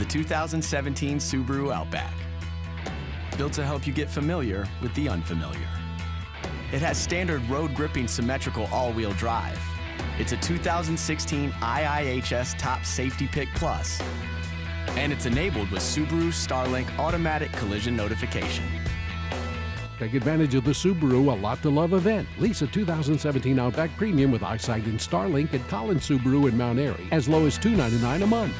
the 2017 Subaru Outback. Built to help you get familiar with the unfamiliar. It has standard road gripping symmetrical all-wheel drive. It's a 2016 IIHS Top Safety Pick Plus, and it's enabled with Subaru Starlink automatic collision notification. Take advantage of the Subaru A Lot to Love event. Lease a 2017 Outback Premium with eyesight and Starlink at Collins Subaru in Mount Airy as low as $299 a month.